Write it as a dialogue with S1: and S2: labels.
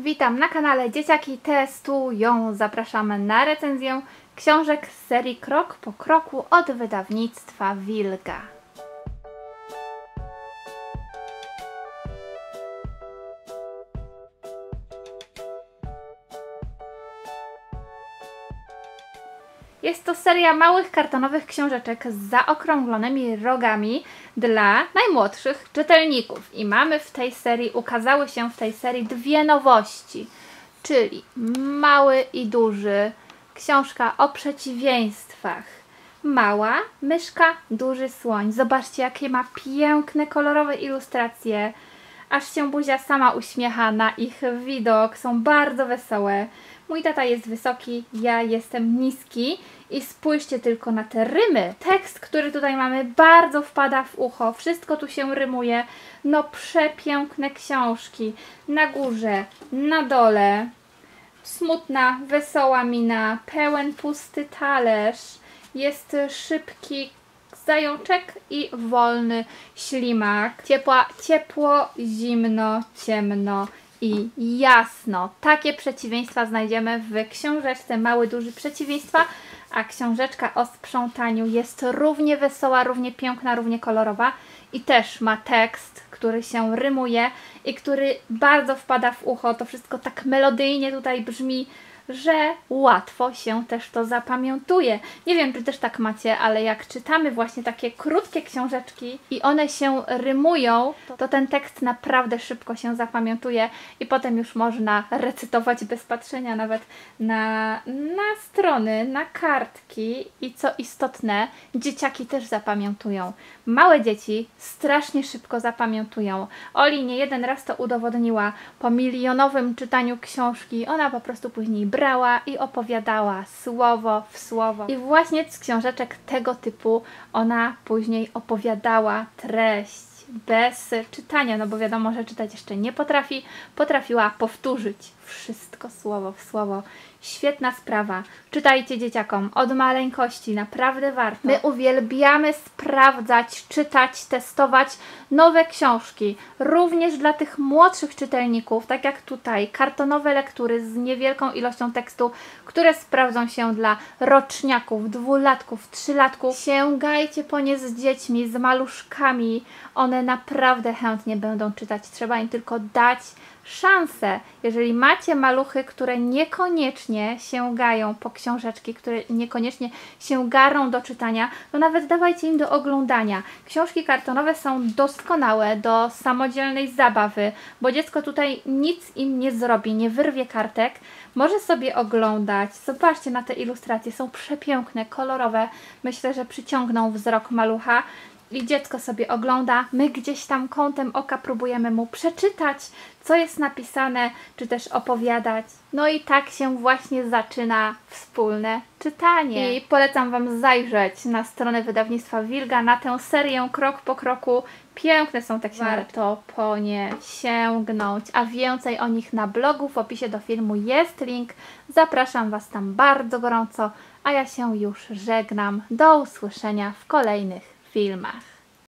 S1: Witam na kanale Dzieciaki Testują. Zapraszamy na recenzję książek z serii Krok po kroku od wydawnictwa Wilga. Jest to seria małych kartonowych książeczek z zaokrąglonymi rogami dla najmłodszych czytelników. I mamy w tej serii, ukazały się w tej serii dwie nowości, czyli mały i duży, książka o przeciwieństwach. Mała myszka, duży słoń. Zobaczcie, jakie ma piękne, kolorowe ilustracje. Aż się buzia sama uśmiecha na ich widok. Są bardzo wesołe. Mój tata jest wysoki, ja jestem niski i spójrzcie tylko na te rymy. Tekst, który tutaj mamy, bardzo wpada w ucho. Wszystko tu się rymuje. No przepiękne książki. Na górze, na dole. Smutna, wesoła mina, pełen pusty talerz. Jest szybki zajączek i wolny ślimak. Ciepła, ciepło, zimno, ciemno i jasno. Takie przeciwieństwa znajdziemy w książeczce Mały Duży Przeciwieństwa, a książeczka o sprzątaniu jest równie wesoła, równie piękna, równie kolorowa i też ma tekst, który się rymuje i który bardzo wpada w ucho. To wszystko tak melodyjnie tutaj brzmi, że łatwo się też to zapamiętuje. Nie wiem, czy też tak macie, ale jak czytamy właśnie takie krótkie książeczki i one się rymują, to ten tekst naprawdę szybko się zapamiętuje i potem już można recytować bez patrzenia nawet na, na strony, na kartki i co istotne, dzieciaki też zapamiętują. Małe dzieci strasznie szybko zapamiętują. Oli nie jeden raz to udowodniła po milionowym czytaniu książki. Ona po prostu później brała i opowiadała słowo w słowo. I właśnie z książeczek tego typu ona później opowiadała treść bez czytania, no bo wiadomo, że czytać jeszcze nie potrafi, potrafiła powtórzyć wszystko słowo w słowo. Świetna sprawa. Czytajcie dzieciakom od maleńkości, naprawdę warto. My uwielbiamy sprawdzać, czytać, testować nowe książki. Również dla tych młodszych czytelników, tak jak tutaj, kartonowe lektury z niewielką ilością tekstu, które sprawdzą się dla roczniaków, dwulatków, trzylatków. Sięgajcie po nie z dziećmi, z maluszkami. One naprawdę chętnie będą czytać. Trzeba im tylko dać szansę. Jeżeli macie maluchy, które niekoniecznie sięgają po książeczki, które niekoniecznie sięgają do czytania, to nawet dawajcie im do oglądania. Książki kartonowe są doskonałe do samodzielnej zabawy, bo dziecko tutaj nic im nie zrobi, nie wyrwie kartek, może sobie oglądać. Zobaczcie na te ilustracje, są przepiękne, kolorowe. Myślę, że przyciągną wzrok malucha i dziecko sobie ogląda, my gdzieś tam kątem oka próbujemy mu przeczytać, co jest napisane, czy też opowiadać. No i tak się właśnie zaczyna wspólne czytanie. I polecam Wam zajrzeć na stronę wydawnictwa Wilga, na tę serię krok po kroku. Piękne są te książki. Warto po nie sięgnąć, a więcej o nich na blogu w opisie do filmu jest link. Zapraszam Was tam bardzo gorąco, a ja się już żegnam. Do usłyszenia w kolejnych viel macht.